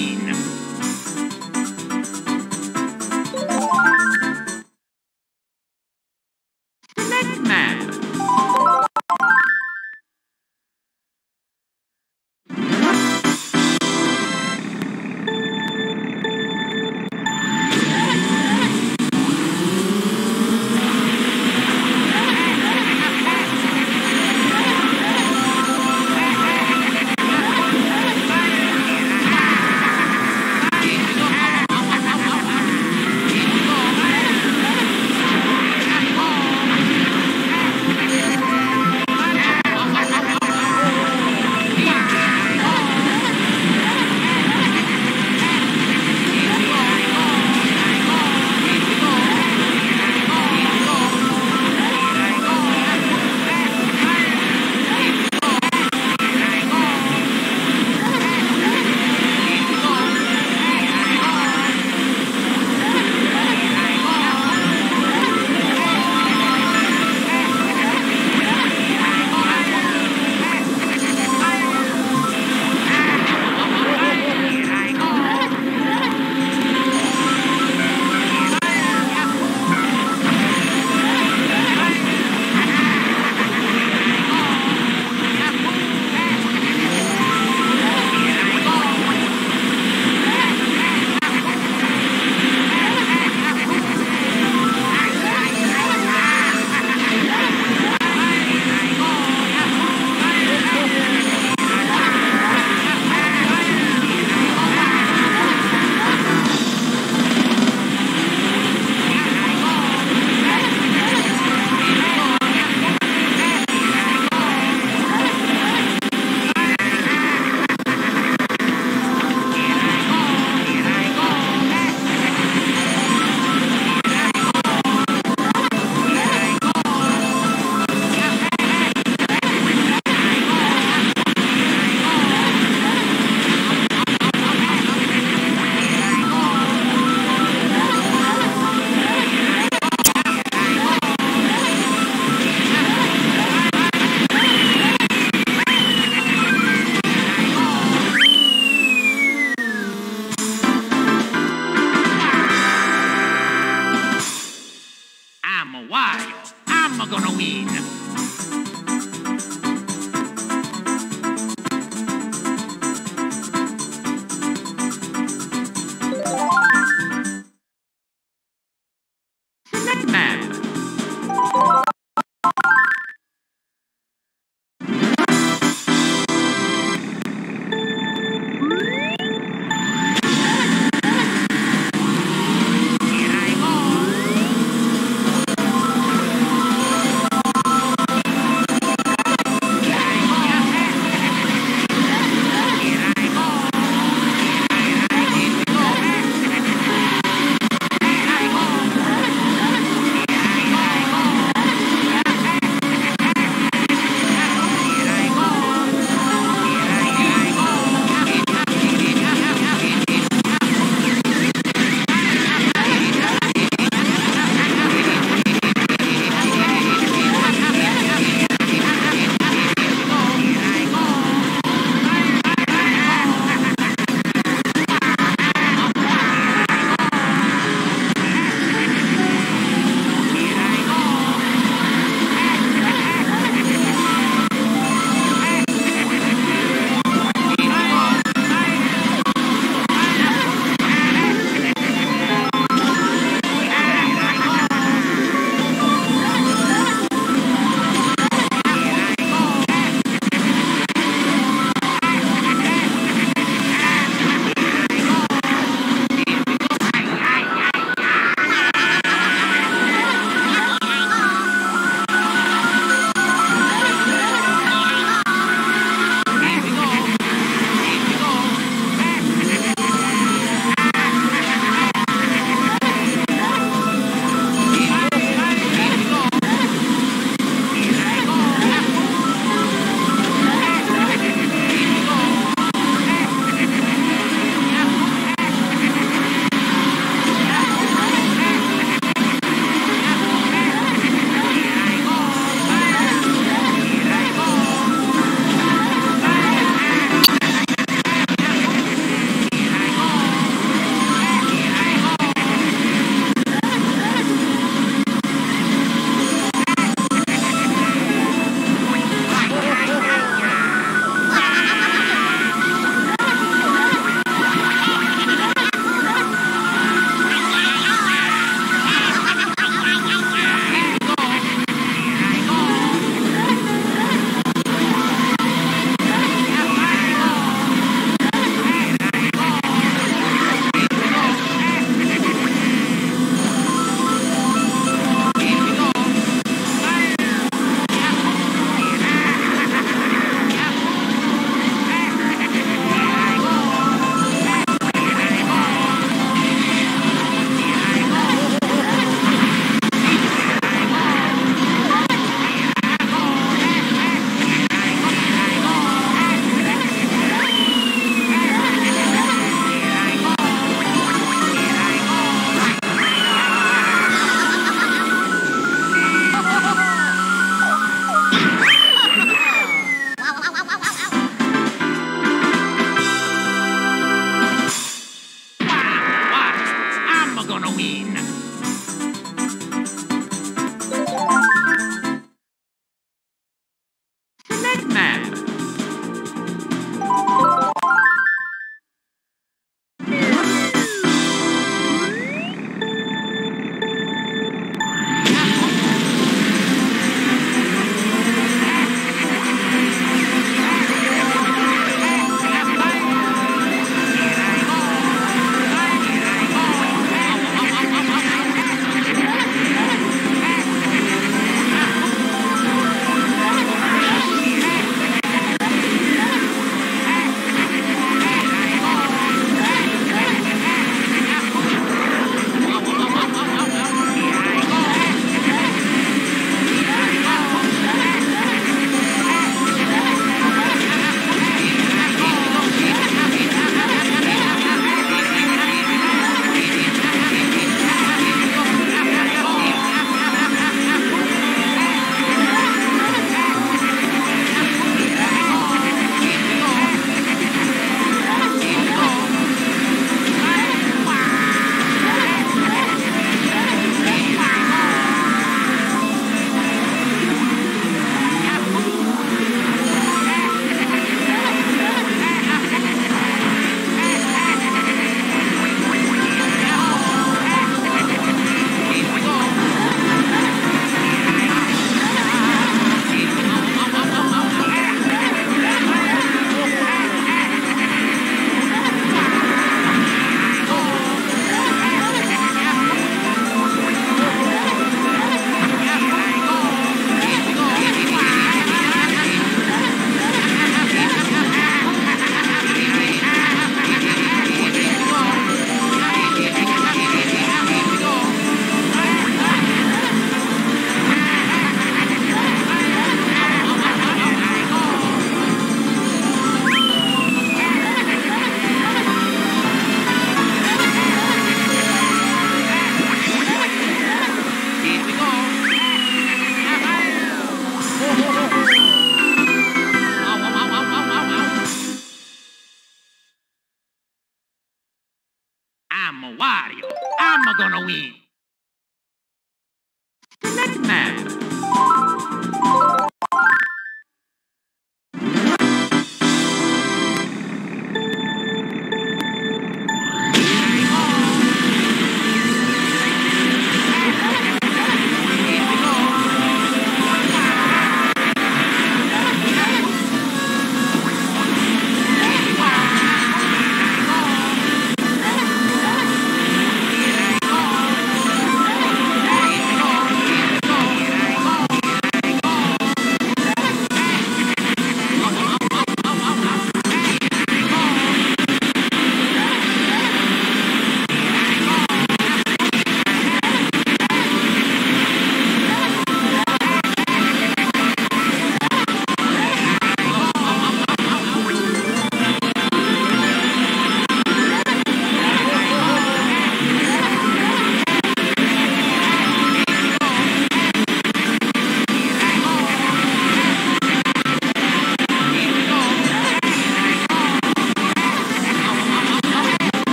Green.